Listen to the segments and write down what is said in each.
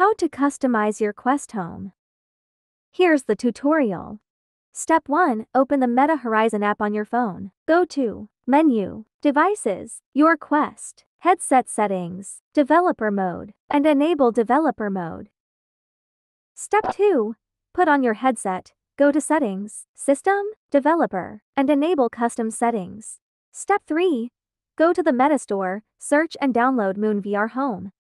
How to customize your Quest home. Here's the tutorial. Step 1. Open the Meta Horizon app on your phone. Go to Menu, Devices, Your Quest, Headset Settings, Developer Mode, and enable Developer Mode. Step 2. Put on your headset, go to Settings, System, Developer, and enable Custom Settings. Step 3. Go to the Meta Store, search and download Moon VR Home.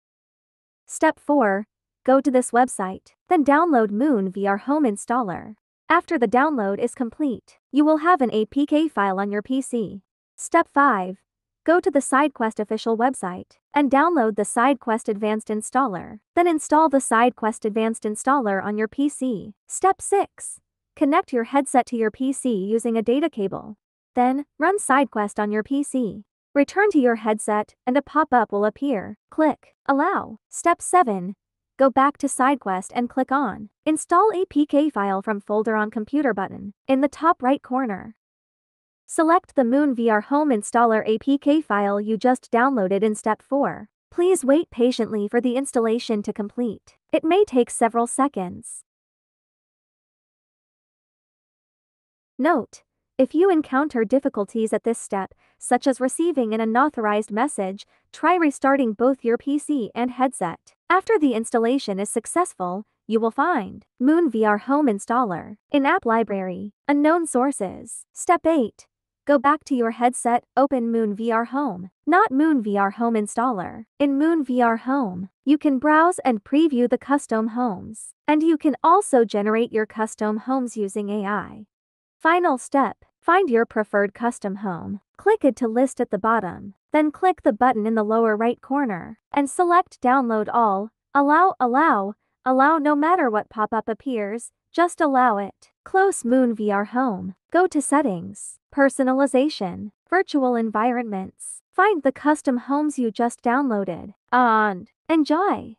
Step 4. Go to this website, then download Moon VR Home Installer. After the download is complete, you will have an APK file on your PC. Step 5. Go to the SideQuest official website and download the SideQuest Advanced Installer. Then install the SideQuest Advanced Installer on your PC. Step 6. Connect your headset to your PC using a data cable. Then, run SideQuest on your PC. Return to your headset and a pop-up will appear. Click Allow. Step 7. Go back to SideQuest and click on Install APK file from folder on computer button in the top right corner. Select the Moon VR Home Installer APK file you just downloaded in step 4. Please wait patiently for the installation to complete. It may take several seconds. Note, if you encounter difficulties at this step, such as receiving an unauthorized message, try restarting both your PC and headset. After the installation is successful, you will find Moon VR Home Installer in App Library, Unknown Sources. Step 8. Go back to your headset, open Moon VR Home, not Moon VR Home Installer. In Moon VR Home, you can browse and preview the custom homes, and you can also generate your custom homes using AI. Final step. Find your preferred custom home. Click it to list at the bottom. Then click the button in the lower right corner and select Download All. Allow, allow, allow no matter what pop-up appears, just allow it. Close Moon VR Home. Go to Settings, Personalization, Virtual Environments. Find the custom homes you just downloaded and enjoy.